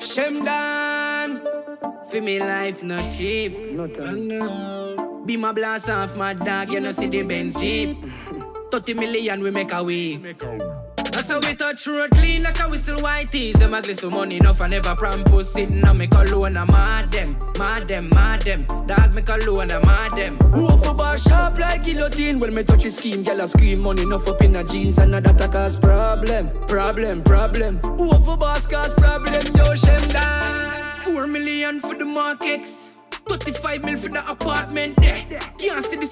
Shemdon. For me life not cheap. Not Be my blast off my dog, you know see the Benz Jeep. 30 million we make a week. That's how we touch road clean like a whistle white tees. Them a glisten money enough I never prampo sitting make a loan a mad them, mad them, mad them. Dog a loan a mad them. Who for bar sharp like guillotine When me touch his scheme, gyal a scream Money enough up in a jeans and that a cause problem Problem, problem Who for boss cause problem Yo, Shemdon Four million for the markets. 35 mil for the apartment.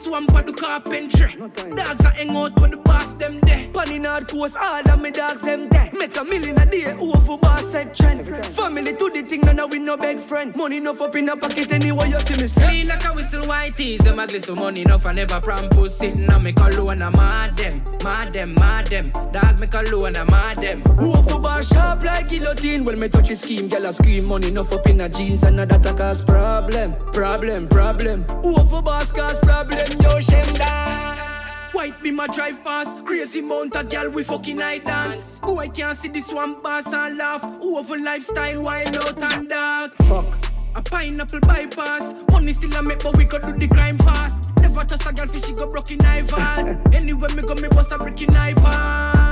Can't see the swamp or the carpentry. Dogs are hang out with the boss them there. Panny North Coast, all of me dogs them there Make a million a day, who for boss set trend Family to the thing, none of we no beg friend Money enough up in a pocket anyway you see me step Clean like a whistle white tees. Them a glisten money enough I never prampo sitting and make a loan a mad them, mad them, mad them. Dog make a loan a mad them. Who for bar sharp like guillotine When me touch his scheme, gyal a scream Money enough up in a jeans and now that a cause problem Problem, problem Who for boss cause problem drive past, crazy mount a gal we fucking night dance. Who I can't see this one pass and laugh. Who of a lifestyle wild out and dark. A pineapple bypass, money still a make but we could do the crime fast. Never trust a girl fi she go broke in iPad. Anywhere me go me bust a brick in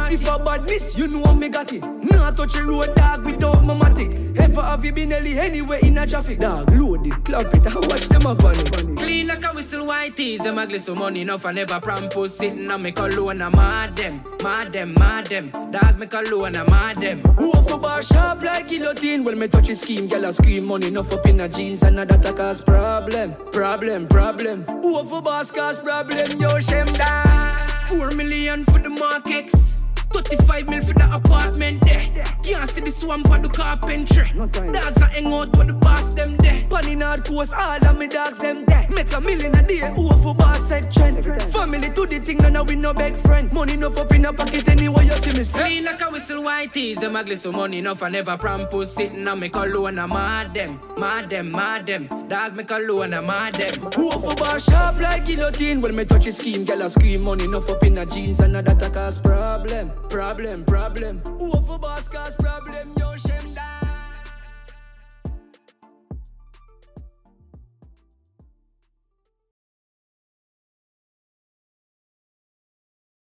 iPad. If a badness, you know I'm me got it. Not touch a road dog without my matic. Ever have you been early anywhere in a traffic? Dog loaded, clap it, and watch them up on it. Clean like a whistle white tees, them a glisten money enough I never prampo sitting make a loan a mad them, mad them, mad them. Dog me a loan a mad them. Who for bar sharp like guillotine? When me touch his scheme, a scream money enough up in a jeans and that a cause problem, problem, problem. Who for boss cause problem? Yo, Shemdon. 35 mil for the apartment there. Can't see the swamp or the carpentry. Dogs are hang out with the boss them there. Panny North Coast, all of me dogs them there. Make a million a day, who for boss set trend. Family to the thing, none of we no beg friend. Money enough up in a pocket anyway you see me step. Clean like a whistle white tees. Them a glisten money enough and never prampo sitting and make a loan a mad them, mad them, mad them. Dog make a loan a mad them. Who for bar sharp like guillotine? When me touch his scheme, gyal a scream money enough up in a jeans and now that a cause problem, problem, problem. Who for boss cause problem? Yo, shem